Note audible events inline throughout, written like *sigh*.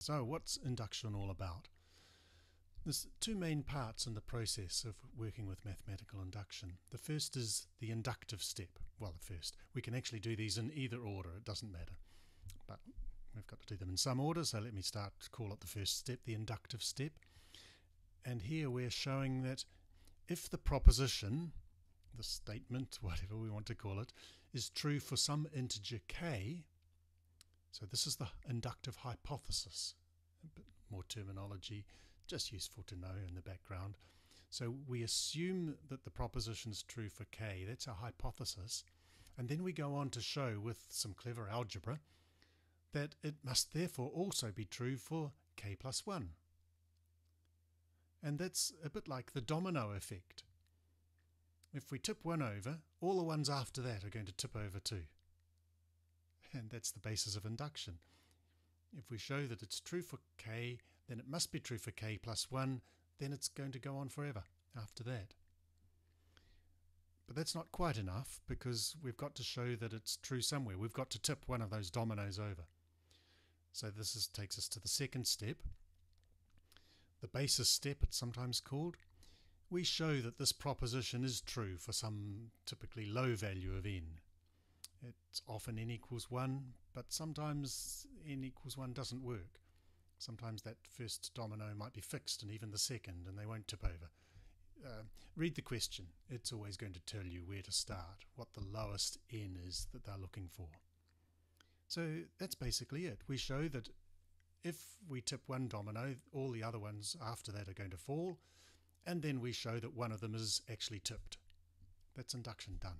So, what's induction all about? There's two main parts in the process of working with mathematical induction. The first is the inductive step. Well, the first. We can actually do these in either order, it doesn't matter. But we've got to do them in some order, so let me start to call it the first step, the inductive step. And here we're showing that if the proposition, the statement, *laughs* whatever we want to call it, is true for some integer k, so this is the inductive hypothesis. A bit more terminology, just useful to know in the background. So we assume that the proposition is true for k. That's a hypothesis. And then we go on to show with some clever algebra that it must therefore also be true for k plus 1. And that's a bit like the domino effect. If we tip one over, all the ones after that are going to tip over too and that's the basis of induction. If we show that it's true for k, then it must be true for k plus 1, then it's going to go on forever after that. But that's not quite enough because we've got to show that it's true somewhere. We've got to tip one of those dominoes over. So this is, takes us to the second step. The basis step, it's sometimes called. We show that this proposition is true for some typically low value of n. It's often n equals 1, but sometimes n equals 1 doesn't work. Sometimes that first domino might be fixed and even the second, and they won't tip over. Uh, read the question. It's always going to tell you where to start, what the lowest n is that they're looking for. So that's basically it. We show that if we tip one domino, all the other ones after that are going to fall, and then we show that one of them is actually tipped. That's induction done.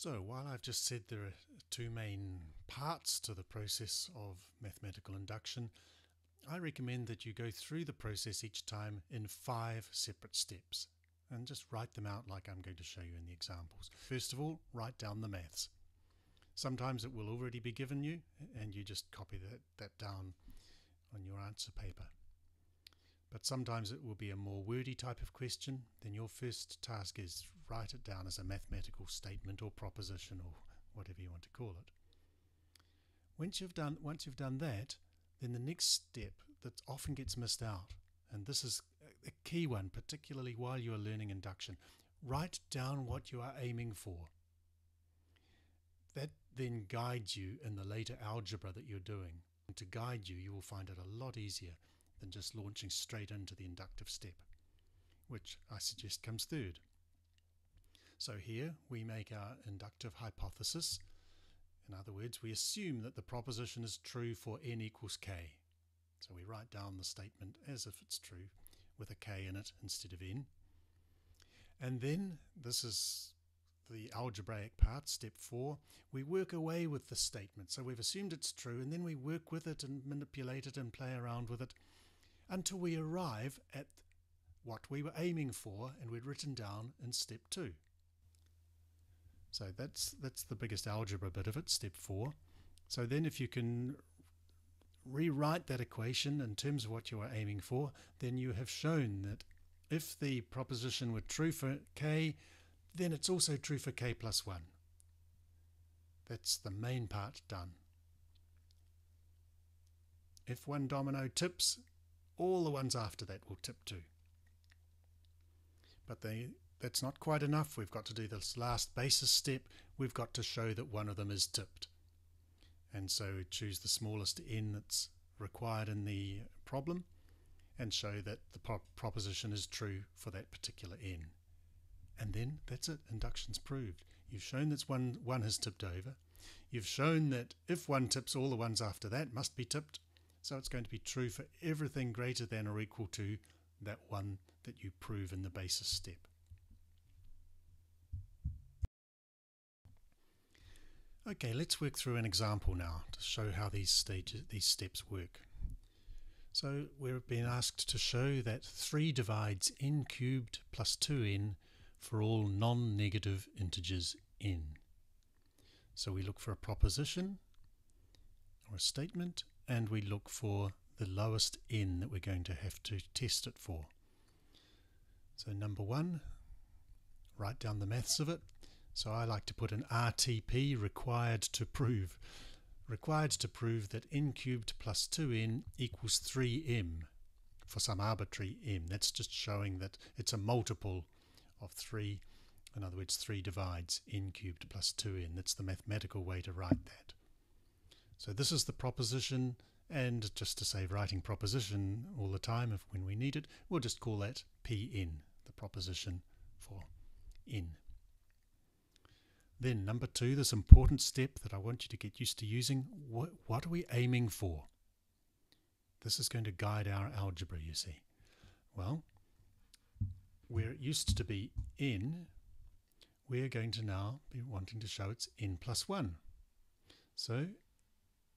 So, while I've just said there are two main parts to the process of mathematical induction, I recommend that you go through the process each time in five separate steps and just write them out like I'm going to show you in the examples. First of all, write down the maths. Sometimes it will already be given you and you just copy that, that down on your answer paper. But sometimes it will be a more wordy type of question. Then your first task is write it down as a mathematical statement or proposition or whatever you want to call it. Once you've done, once you've done that, then the next step that often gets missed out, and this is a key one, particularly while you are learning induction, write down what you are aiming for. That then guides you in the later algebra that you're doing. And to guide you, you will find it a lot easier than just launching straight into the inductive step, which I suggest comes third. So here we make our inductive hypothesis. In other words, we assume that the proposition is true for n equals k. So we write down the statement as if it's true with a k in it instead of n. And then, this is the algebraic part, step four, we work away with the statement. So we've assumed it's true, and then we work with it and manipulate it and play around with it until we arrive at what we were aiming for and we'd written down in step two. So that's that's the biggest algebra bit of it, step four. So then if you can rewrite that equation in terms of what you are aiming for, then you have shown that if the proposition were true for k, then it's also true for k plus 1. That's the main part done. If one domino tips, all the ones after that will tip too. But they, that's not quite enough. We've got to do this last basis step. We've got to show that one of them is tipped. And so choose the smallest n that's required in the problem and show that the pro proposition is true for that particular n. And then that's it, induction's proved. You've shown that one, one has tipped over. You've shown that if one tips, all the ones after that must be tipped. So it's going to be true for everything greater than or equal to that one that you prove in the basis step. Okay, let's work through an example now to show how these stages, these steps work. So we're being asked to show that 3 divides n cubed plus 2n for all non-negative integers n. So we look for a proposition or a statement and we look for the lowest n that we're going to have to test it for. So number one, write down the maths of it. So I like to put an RTP required to prove. Required to prove that n cubed plus 2n equals 3m for some arbitrary m. That's just showing that it's a multiple of 3. In other words, 3 divides n cubed plus 2n. That's the mathematical way to write that. So this is the proposition, and just to save writing proposition all the time if when we need it, we'll just call that Pn, the proposition for n. Then number two, this important step that I want you to get used to using, what, what are we aiming for? This is going to guide our algebra, you see. Well, where it used to be n, we're going to now be wanting to show it's n plus 1. So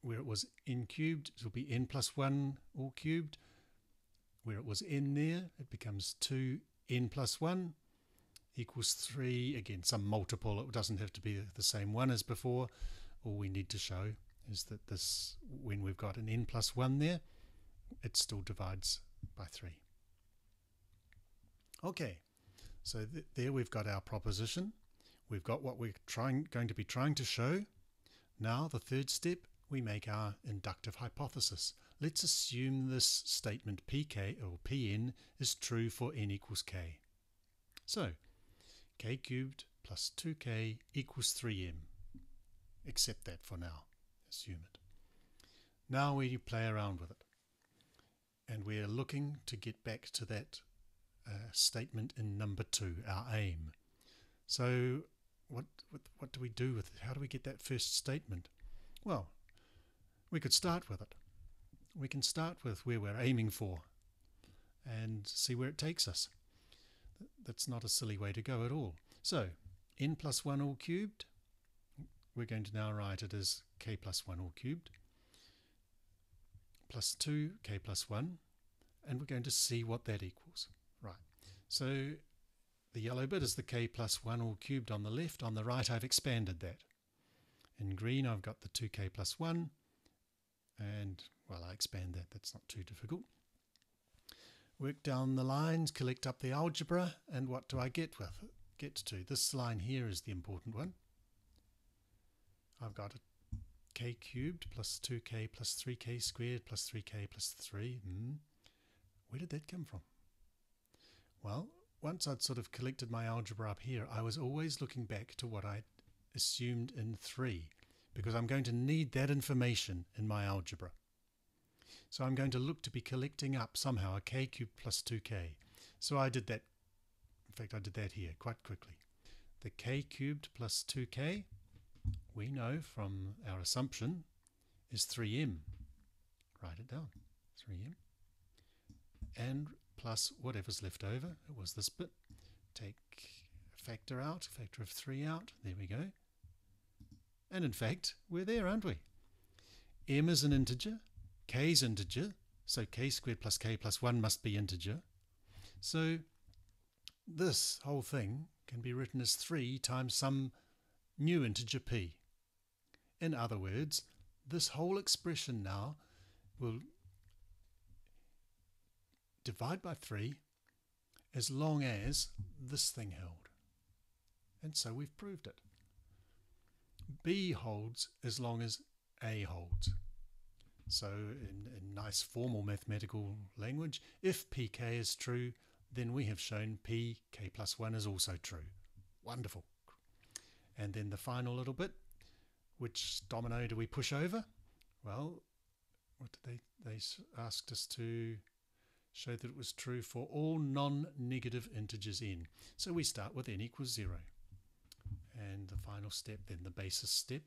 where it was n cubed, it will be n plus 1 all cubed. Where it was n there, it becomes 2n plus 1 equals 3. Again, some multiple. It doesn't have to be the same one as before. All we need to show is that this, when we've got an n plus 1 there, it still divides by 3. Okay, so th there we've got our proposition. We've got what we're trying, going to be trying to show. Now the third step, we make our inductive hypothesis. Let's assume this statement pk or pn is true for n equals k. So k cubed plus 2k equals 3m. Accept that for now. Assume it. Now we play around with it. And we're looking to get back to that uh, statement in number two, our aim. So what, what, what do we do with it? How do we get that first statement? Well, we could start with it. We can start with where we're aiming for and see where it takes us. That's not a silly way to go at all. So, n plus 1 all cubed, we're going to now write it as k plus 1 all cubed, plus 2 k plus 1, and we're going to see what that equals. Right, so the yellow bit is the k plus 1 all cubed on the left. On the right, I've expanded that. In green, I've got the 2k plus 1, and, well, I expand that. That's not too difficult. Work down the lines, collect up the algebra, and what do I get with it? get to? This line here is the important one. I've got k cubed plus 2k plus 3k squared plus 3k plus 3. Hmm. Where did that come from? Well, once I'd sort of collected my algebra up here, I was always looking back to what I assumed in 3, because I'm going to need that information in my algebra. So I'm going to look to be collecting up somehow a k cubed plus 2k. So I did that, in fact I did that here quite quickly. The k cubed plus 2k, we know from our assumption, is 3m. Write it down, 3m. And plus whatever's left over, it was this bit. Take a factor out, a factor of 3 out, there we go. And in fact, we're there, aren't we? m is an integer, k is integer, so k squared plus k plus 1 must be integer. So this whole thing can be written as 3 times some new integer p. In other words, this whole expression now will divide by 3 as long as this thing held. And so we've proved it. B holds as long as A holds. So in, in nice formal mathematical language, if pk is true, then we have shown pk plus 1 is also true. Wonderful. And then the final little bit, which domino do we push over? Well, what did they, they asked us to show that it was true for all non-negative integers n. So we start with n equals 0. And the final step, then the basis step,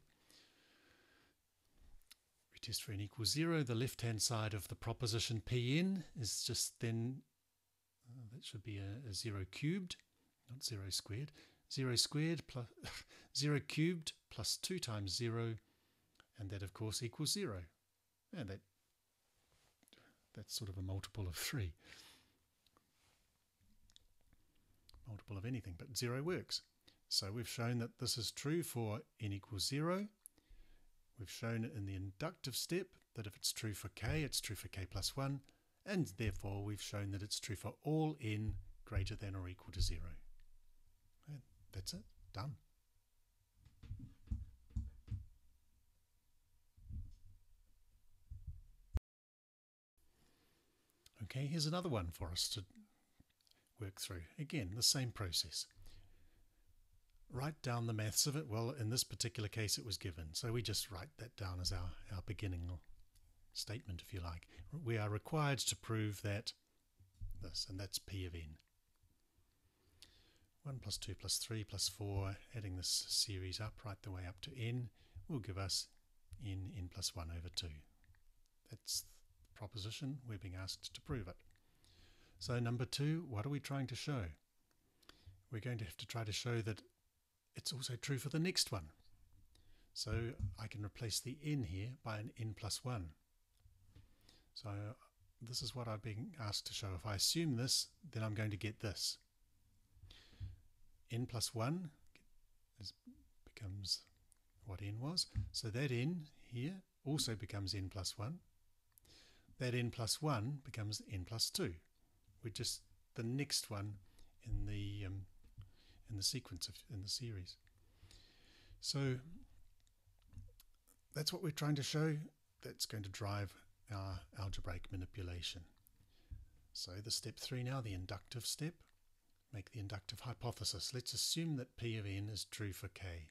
We test for n equals 0, the left-hand side of the proposition Pn is just then, uh, that should be a, a 0 cubed, not 0 squared. 0 squared plus *laughs* 0 cubed plus 2 times 0, and that of course equals 0. And that that's sort of a multiple of 3. Multiple of anything, but 0 works. So we've shown that this is true for n equals 0. We've shown in the inductive step that if it's true for k, it's true for k plus 1, and therefore we've shown that it's true for all n greater than or equal to 0. And that's it. Done. Okay, here's another one for us to work through. Again, the same process. Write down the maths of it. Well, in this particular case, it was given. So we just write that down as our, our beginning statement, if you like. We are required to prove that this, and that's P of n. 1 plus 2 plus 3 plus 4, adding this series up right the way up to n, will give us n, n plus 1 over 2. That's the proposition. We're being asked to prove it. So number 2, what are we trying to show? We're going to have to try to show that it's also true for the next one. So I can replace the n here by an n plus 1. So this is what I'm being asked to show. If I assume this, then I'm going to get this n plus 1 is, becomes what n was. So that n here also becomes n plus 1. That n plus 1 becomes n plus 2. We're just the next one in the um, in the sequence of in the series. So that's what we're trying to show. That's going to drive our algebraic manipulation. So the step three now, the inductive step make the inductive hypothesis. Let's assume that P of n is true for k,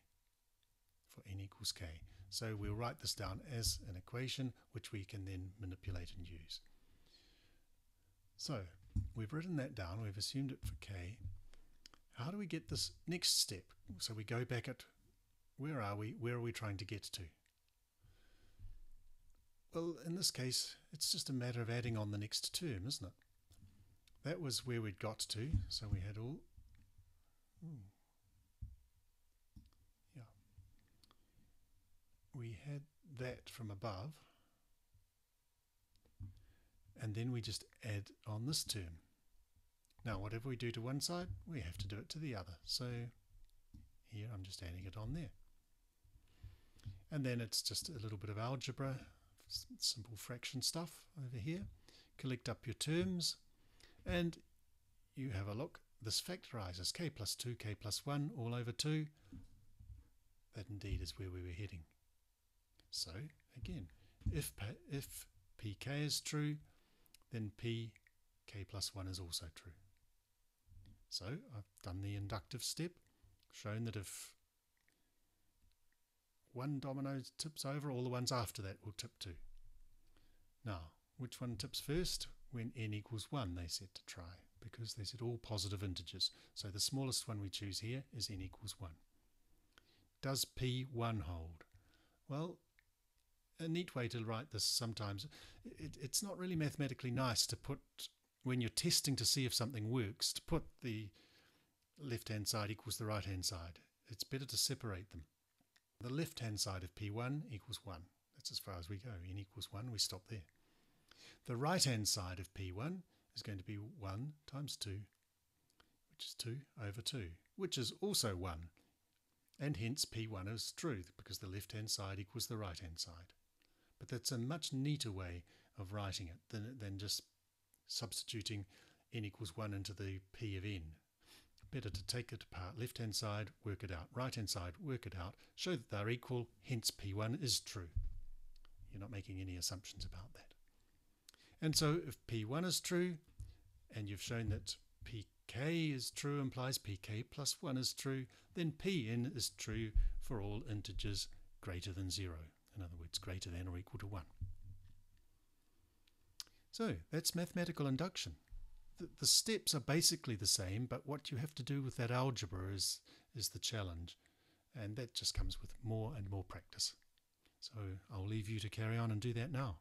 for n equals k. So we'll write this down as an equation which we can then manipulate and use. So we've written that down, we've assumed it for k. How do we get this next step? So we go back at where are we? Where are we trying to get to? Well, in this case, it's just a matter of adding on the next term, isn't it? that was where we'd got to. So we had all. Ooh, yeah. We had that from above. And then we just add on this term. Now, whatever we do to one side, we have to do it to the other. So here I'm just adding it on there. And then it's just a little bit of algebra, simple fraction stuff over here. Collect up your terms and you have a look. This factorizes k plus 2, k plus 1 all over 2. That indeed is where we were heading. So again, if, if pk is true, then p k plus 1 is also true. So I've done the inductive step, shown that if one domino tips over, all the ones after that will tip too. Now, which one tips first? when n equals 1 they said to try because they said all positive integers. So the smallest one we choose here is n equals 1. Does P1 hold? Well, a neat way to write this sometimes, it, it's not really mathematically nice to put, when you're testing to see if something works, to put the left-hand side equals the right-hand side. It's better to separate them. The left-hand side of P1 equals 1. That's as far as we go. n equals 1, we stop there. The right hand side of P1 is going to be 1 times 2, which is 2 over 2, which is also 1. And hence P1 is true because the left hand side equals the right hand side. But that's a much neater way of writing it than, than just substituting n equals 1 into the P of n. Better to take it apart, left hand side, work it out, right hand side, work it out, show that they're equal, hence P1 is true. You're not making any assumptions about that. And so if P1 is true, and you've shown that pk is true implies pk plus 1 is true, then pn is true for all integers greater than 0. In other words, greater than or equal to 1. So that's mathematical induction. The, the steps are basically the same, but what you have to do with that algebra is, is the challenge. And that just comes with more and more practice. So I'll leave you to carry on and do that now.